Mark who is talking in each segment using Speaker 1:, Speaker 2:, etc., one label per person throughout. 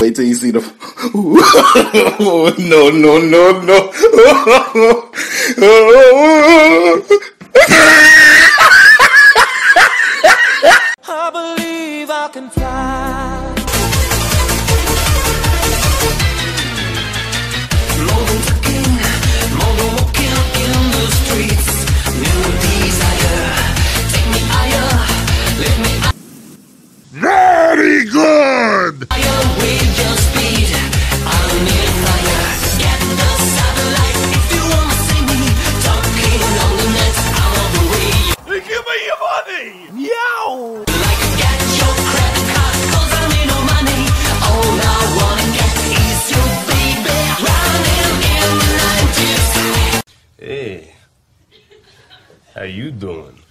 Speaker 1: Wait till you see the. oh, no, no, no, no. I believe I can fly.
Speaker 2: Long. How you doing?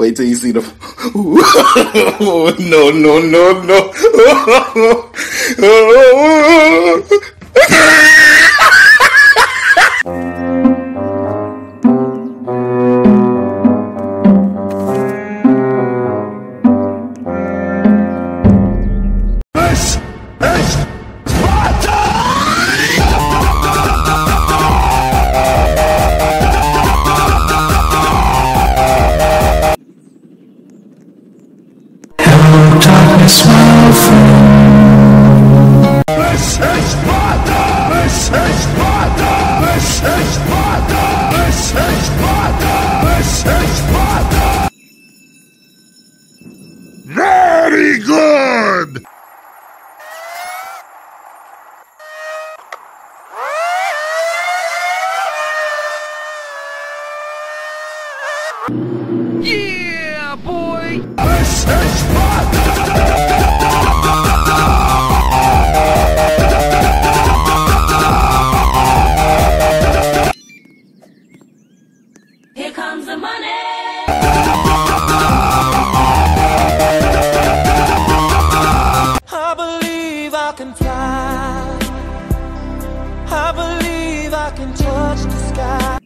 Speaker 3: Wait till you see the. oh, no, no, no,
Speaker 4: no. very good! Yeah, boy! This is I
Speaker 1: can touch
Speaker 4: the sky.